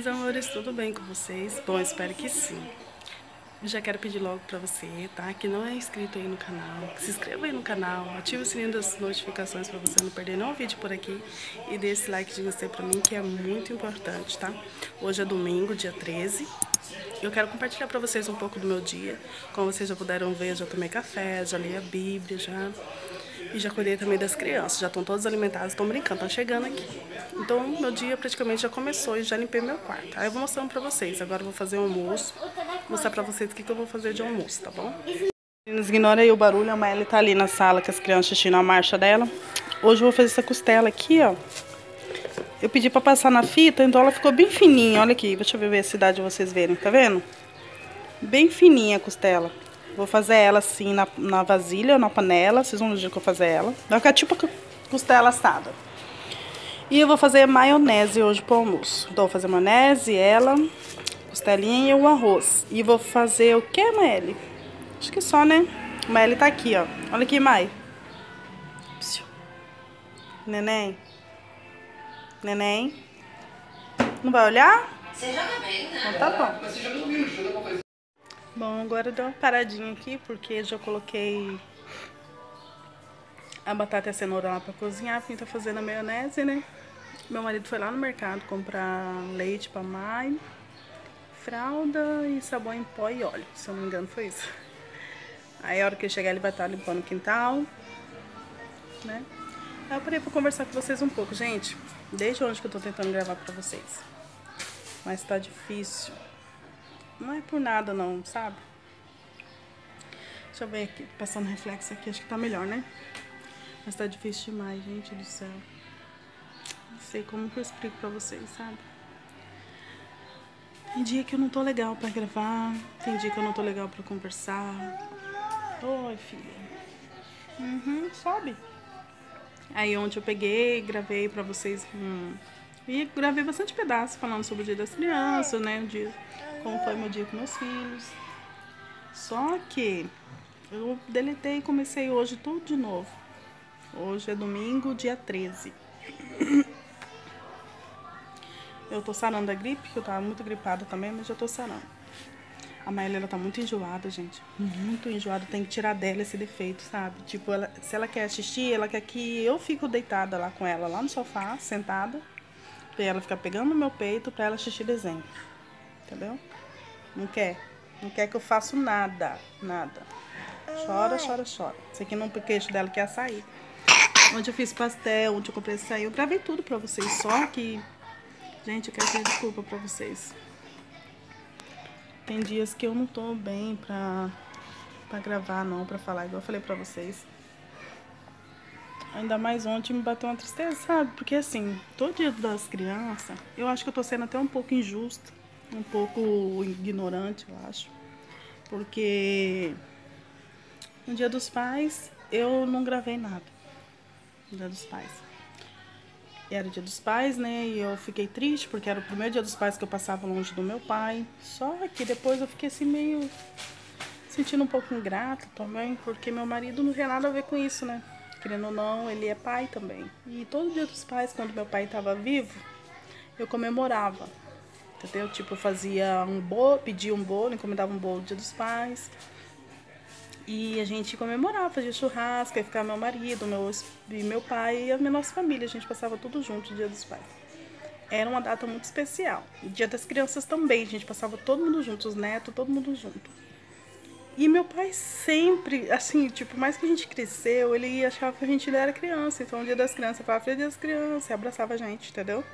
meus amores, tudo bem com vocês? Bom, espero que sim. Já quero pedir logo pra você, tá? Que não é inscrito aí no canal, se inscreva aí no canal, ative o sininho das notificações pra você não perder nenhum vídeo por aqui e dê esse like de você pra mim, que é muito importante, tá? Hoje é domingo, dia 13. Eu quero compartilhar pra vocês um pouco do meu dia. Como vocês já puderam ver, já tomei café, já li a Bíblia, já e já cuidei também das crianças, já estão todas alimentadas, estão brincando, estão chegando aqui. Então, meu dia praticamente já começou e já limpei meu quarto. Aí eu vou mostrando pra vocês. Agora eu vou fazer o almoço, mostrar pra vocês o que, que eu vou fazer de almoço, tá bom? Meninas, ignora aí o barulho, a Maeli tá ali na sala com as crianças assistindo a marcha dela. Hoje eu vou fazer essa costela aqui, ó. Eu pedi pra passar na fita, então ela ficou bem fininha. Olha aqui, deixa eu ver a cidade de vocês verem, tá vendo? Bem fininha a costela. Vou fazer ela assim na, na vasilha, na panela. Vocês vão ver que eu vou fazer ela. Vai ficar tipo costela assada. E eu vou fazer maionese hoje pro almoço. Então, vou fazer maionese, ela, costelinha e o arroz. E vou fazer o que, Maeli? Acho que só, né? Maeli tá aqui, ó. Olha aqui, Mai. Neném. Neném. Não vai olhar? Você joga bem, né? Então tá bom. Bom, agora deu uma paradinha aqui, porque já coloquei a batata e a cenoura lá pra cozinhar, porque tá fazendo a maionese, né? Meu marido foi lá no mercado comprar leite pra mãe, fralda e sabão em pó e óleo, se eu não me engano foi isso. Aí a hora que ele chegar ele vai estar limpando o quintal, né? Aí eu parei pra conversar com vocês um pouco, gente. Desde onde que eu tô tentando gravar pra vocês. Mas tá difícil. Não é por nada não, sabe? Deixa eu ver aqui, passando reflexo aqui, acho que tá melhor, né? Mas tá difícil demais, gente do céu. Não sei como que eu explico pra vocês, sabe? Tem dia que eu não tô legal pra gravar, tem dia que eu não tô legal pra conversar. Oi, filha. Uhum, sobe. Aí ontem eu peguei, gravei pra vocês um... E gravei bastante pedaço falando sobre o dia das crianças, né? O dia, como foi meu dia com meus filhos. Só que eu deletei e comecei hoje tudo de novo. Hoje é domingo, dia 13. Eu tô sarando da gripe, que eu tava muito gripada também, mas já tô sarando. A Maíla, ela tá muito enjoada, gente. Muito enjoada. Tem que tirar dela esse defeito, sabe? Tipo, ela, se ela quer assistir, ela quer que eu fico deitada lá com ela, lá no sofá, sentada. Pra ela ficar pegando no meu peito pra ela assistir desenho. Entendeu? Não quer. Não quer que eu faça nada. Nada. Chora, chora, chora. Isso aqui não é queixo dela que é açaí. Onde eu fiz pastel, onde eu comprei açaí. Eu gravei tudo pra vocês. Só que... Gente, eu quero pedir desculpa pra vocês. Tem dias que eu não tô bem pra, pra gravar, não. Pra falar, igual eu falei pra vocês. Ainda mais ontem me bateu uma tristeza, sabe? Porque assim, todo dia das crianças, eu acho que eu tô sendo até um pouco injusta, um pouco ignorante, eu acho. Porque no dia dos pais eu não gravei nada. No dia dos pais. Era o dia dos pais, né? E eu fiquei triste porque era o primeiro dia dos pais que eu passava longe do meu pai. Só que depois eu fiquei assim meio sentindo um pouco ingrata também, porque meu marido não tinha nada a ver com isso, né? Querendo ou não, ele é pai também. E todo dia dos pais, quando meu pai estava vivo, eu comemorava. Entendeu? Tipo, eu fazia um bolo, pedia um bolo, encomendava um bolo dia dos pais. E a gente comemorava, fazia churrasco, aí ficava meu marido, meu, e meu pai e a nossa família. A gente passava tudo junto dia dos pais. era uma data muito especial. Dia das crianças também, a gente passava todo mundo junto, os netos, todo mundo junto. E meu pai sempre, assim, tipo, mais que a gente cresceu, ele achava que a gente era criança. Então, o dia das crianças, falava, dia das crianças, e abraçava a gente, entendeu?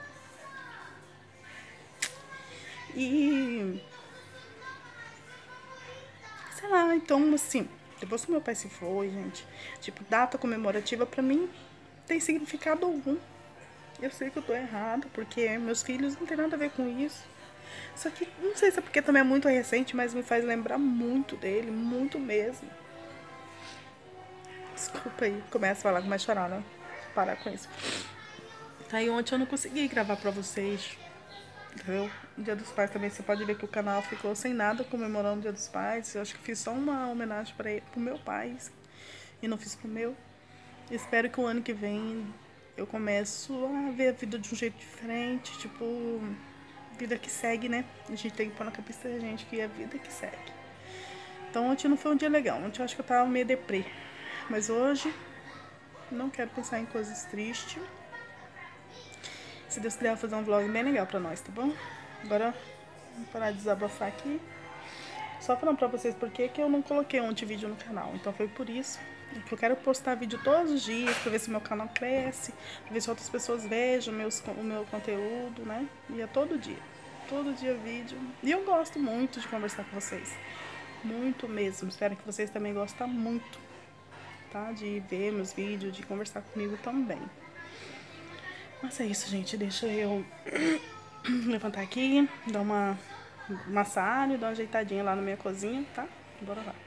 E. Sei lá, então, assim, depois que meu pai se foi, gente, tipo, data comemorativa pra mim tem significado algum. Eu sei que eu tô errada, porque meus filhos não tem nada a ver com isso. Só que não sei se é porque também é muito recente, mas me faz lembrar muito dele, muito mesmo. Desculpa aí, começa a falar, começa a chorar, né? Parar com isso. Tá aí ontem eu não consegui gravar pra vocês. Entendeu? Dia dos Pais também você pode ver que o canal ficou sem nada comemorando o Dia dos Pais. Eu acho que fiz só uma homenagem para ele, pro meu pai e não fiz pro meu. Espero que o ano que vem eu começo a ver a vida de um jeito diferente, tipo, vida que segue, né? A gente tem que pôr na cabeça da gente que é a vida que segue. Então ontem não foi um dia legal, ontem eu acho que eu tava meio deprê. Mas hoje não quero pensar em coisas tristes. Se Deus quiser, eu vou fazer um vlog bem legal pra nós, tá bom? Agora, vamos parar de desabafar aqui. Só falando pra vocês por que eu não coloquei ontem vídeo no canal. Então foi por isso que eu quero postar vídeo todos os dias pra ver se meu canal cresce, pra ver se outras pessoas vejam meus, o meu conteúdo, né? E é todo dia. Todo dia vídeo. E eu gosto muito de conversar com vocês. Muito mesmo. Espero que vocês também gostem muito, tá? De ver meus vídeos, de conversar comigo também. Mas é isso, gente. Deixa eu levantar aqui, dar uma massagem, dar uma ajeitadinha lá na minha cozinha, tá? Bora lá.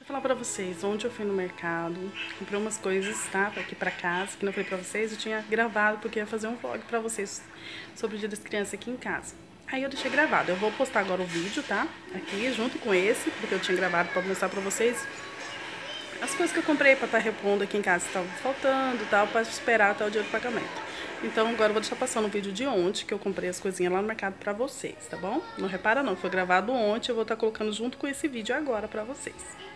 Deixa eu falar pra vocês, ontem eu fui no mercado, comprei umas coisas, tá? Aqui pra casa, que não falei pra vocês, eu tinha gravado porque ia fazer um vlog pra vocês sobre o dia das crianças aqui em casa. Aí eu deixei gravado, eu vou postar agora o vídeo, tá? Aqui, junto com esse, porque eu tinha gravado pra mostrar pra vocês as coisas que eu comprei pra estar tá repondo aqui em casa estavam faltando tal, pra esperar até o dia do pagamento. Então agora eu vou deixar passando o vídeo de ontem, que eu comprei as coisinhas lá no mercado pra vocês, tá bom? Não repara não, foi gravado ontem, eu vou estar tá colocando junto com esse vídeo agora pra vocês.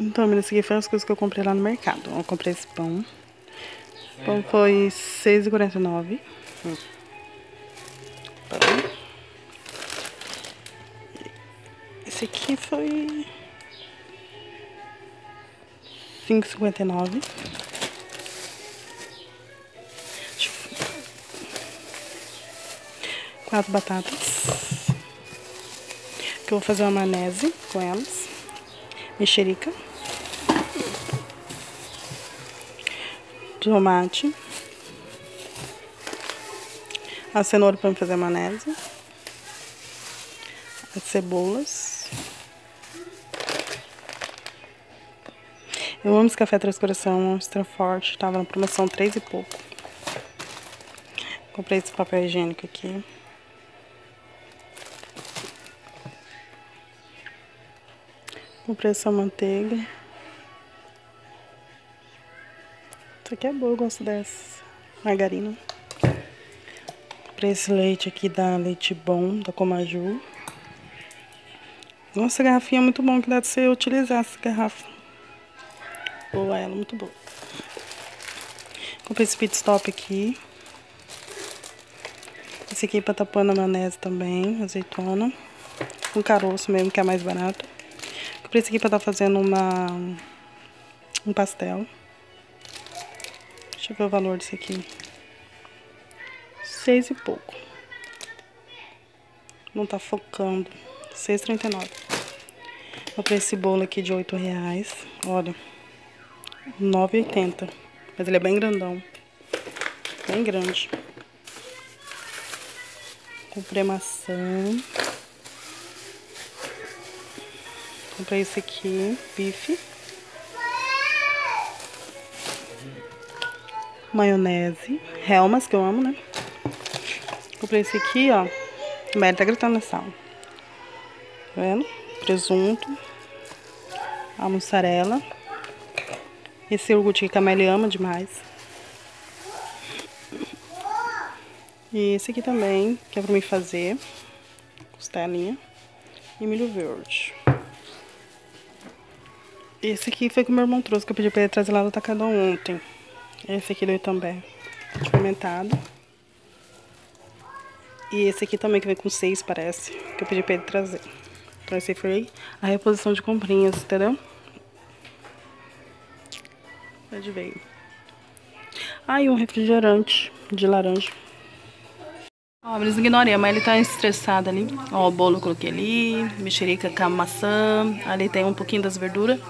Então, meninas, aqui foram as coisas que eu comprei lá no mercado. Eu comprei esse pão. O pão foi R$6,49. Hum. Esse aqui foi... R$5,59. quatro batatas. Que eu vou fazer uma maionese com elas. Mexerica. Tomate. A cenoura para fazer maionese. As cebolas. Eu amo esse café Três Coração, extra forte. Tava na promoção três e pouco. Comprei esse papel higiênico aqui. Comprei essa manteiga. Isso aqui é boa, eu gosto dessa. Margarina. Comprei esse leite aqui da Leite Bom, da Comaju. Nossa, garrafinha é muito bom que dá de você utilizar essa garrafa. Boa ela, muito boa. Comprei esse pit stop aqui. Esse aqui pra tapar na maionese também, azeitona. Com caroço mesmo, que é mais barato. Comprei esse aqui pra estar tá fazendo uma, um pastel. Deixa eu ver o valor desse aqui. Seis e pouco. Não tá focando. Seis trinta e nove. Comprei esse bolo aqui de oito reais. Olha. Nove oitenta. Mas ele é bem grandão. Bem grande. Comprei maçã. Comprei esse aqui, bife. Maionese. Helmas, que eu amo, né? Comprei esse aqui, ó. O Mary tá gritando na sala. Tá vendo? Presunto. A mussarela. Esse iogurte que a Melly ama demais. E esse aqui também, que é pra mim fazer. Costelinha. E milho verde. Esse aqui foi que meu irmão trouxe, que eu pedi pra ele trazer lá do Atacadão ontem. Esse aqui do Itambé, fermentado. E esse aqui também que vem com seis, parece. Que eu pedi pra ele trazer. Então esse foi a reposição de comprinhas, entendeu? Onde veio? Ah, e um refrigerante de laranja. Ó, eles ignorem, mas ele tá estressado ali. Ó, o bolo eu coloquei ali, mexerica com maçã. Ali tem um pouquinho das verduras.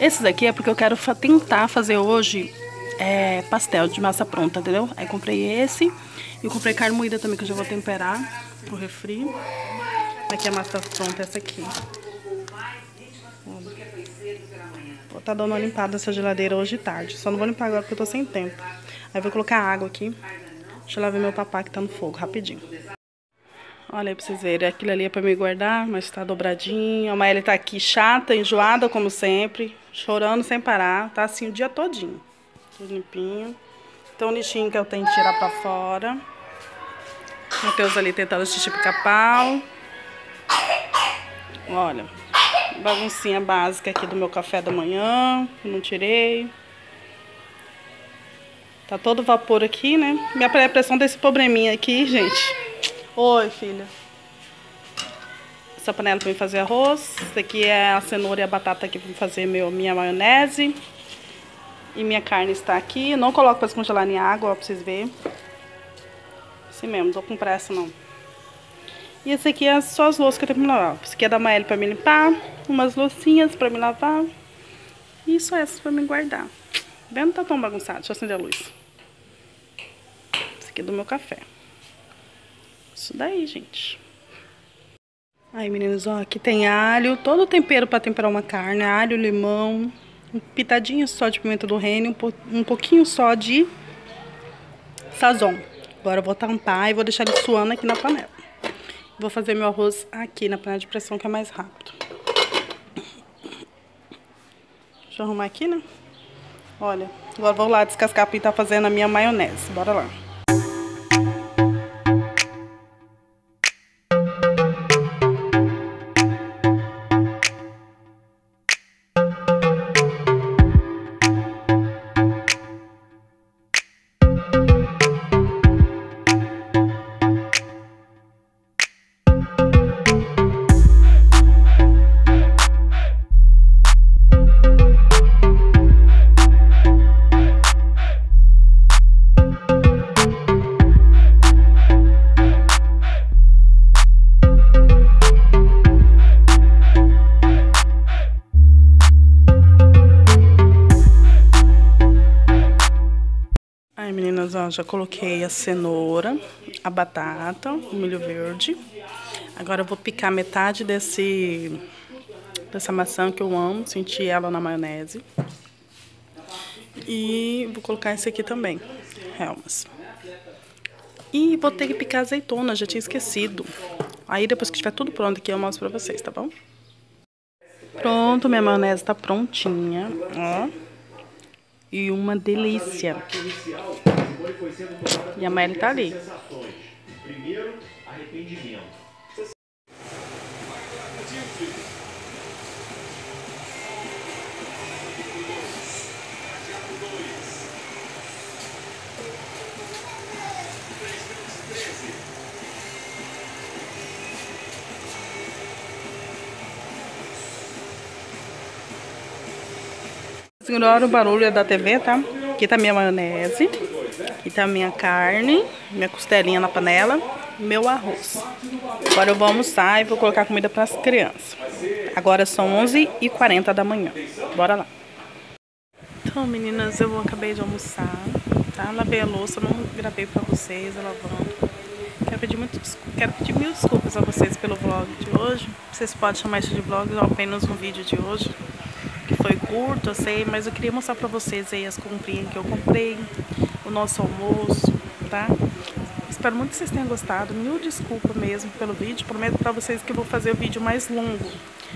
Esses aqui é porque eu quero tentar fazer hoje é, pastel de massa pronta, entendeu? Aí comprei esse. E comprei carne moída também, que eu já vou temperar pro refri. Aqui a massa pronta, essa aqui. Vou tá dando uma limpada nessa geladeira hoje tarde. Só não vou limpar agora porque eu tô sem tempo. Aí vou colocar água aqui. Deixa eu lá ver meu papá que tá no fogo, rapidinho. Olha aí pra vocês verem. Aquilo ali é pra me guardar, mas tá dobradinho. A Maíra tá aqui chata, enjoada como sempre. Chorando sem parar. Tá assim o dia todinho. Tudo limpinho. Então o lixinho que eu tenho que tirar pra fora. Matheus ali tentando xixi pica-pau. Olha, baguncinha básica aqui do meu café da manhã, que não tirei. Tá todo vapor aqui, né? Minha pressão desse probleminha aqui, gente. Oi, filha. Essa panela mim fazer arroz. Essa aqui é a cenoura e a batata aqui pra fazer meu, minha maionese. E minha carne está aqui. não coloco pra descongelar em água, ó, pra vocês verem. Assim mesmo, não tô com pressa não. E esse aqui é só as louças que eu tenho pra lavar. Esse aqui é da Mael pra me limpar. Umas loucinhas pra me lavar. E só essas pra me guardar. Vendo tá tão bagunçado. Deixa eu acender a luz. Esse aqui é do meu café. Isso daí, gente. Aí, meninos, ó, aqui tem alho, todo o tempero pra temperar uma carne, alho, limão, um pitadinho só de pimenta do reino, um, po um pouquinho só de sazon. Agora eu vou tampar e vou deixar ele suando aqui na panela. Vou fazer meu arroz aqui na panela de pressão, que é mais rápido. Deixa eu arrumar aqui, né? Olha, agora vou lá descascar pra estar fazendo a minha maionese. Bora lá. Ó, já coloquei a cenoura, a batata, o milho verde. Agora eu vou picar metade desse dessa maçã que eu amo, sentir ela na maionese. E vou colocar esse aqui também, relmas. E vou ter que picar azeitona, já tinha esquecido. Aí depois que estiver tudo pronto aqui eu mostro pra vocês, tá bom? Pronto, minha maionese tá prontinha, ó. E uma delícia. E a Mary tá ali. Primeiro, arrependimento. Ignora o barulho da TV, tá? Aqui tá minha maionese. Aqui tá minha carne, minha costelinha na panela, meu arroz. Agora eu vou almoçar e vou colocar comida para as crianças. Agora são 11h40 da manhã. Bora lá. Então, meninas, eu acabei de almoçar, tá? Lavei a louça, não gravei pra vocês lavando. Quero pedir, muito, quero pedir mil desculpas a vocês pelo vlog de hoje. Vocês podem chamar isso de vlog ou apenas um vídeo de hoje que foi curto, eu sei, mas eu queria mostrar pra vocês aí as comprinhas que eu comprei, o nosso almoço, tá? Espero muito que vocês tenham gostado. Mil desculpa mesmo pelo vídeo. Prometo pra vocês que eu vou fazer o vídeo mais longo.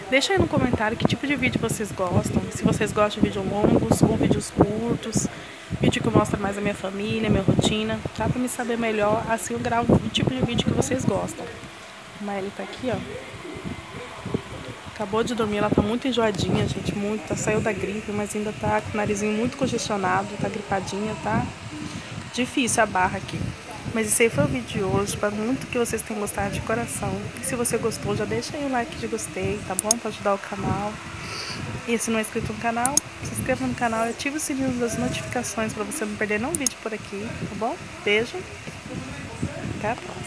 Deixa aí no comentário que tipo de vídeo vocês gostam. Se vocês gostam de vídeos longos ou vídeos curtos. Vídeo que mostra mais a minha família, minha rotina. Tá? Pra me saber melhor, assim eu gravo o tipo de vídeo que vocês gostam. Mas ele tá aqui, ó. Acabou de dormir, ela tá muito enjoadinha, gente, muito. Tá, saiu da gripe, mas ainda tá com o narizinho muito congestionado, tá gripadinha, tá difícil a barra aqui. Mas esse aí foi o vídeo de hoje. Espero muito que vocês tenham gostado de coração. E se você gostou, já deixa aí o like de gostei, tá bom? Pra ajudar o canal. E se não é inscrito no canal, se inscreva no canal e ative o sininho das notificações para você não perder nenhum vídeo por aqui, tá bom? Beijo. Até a próxima.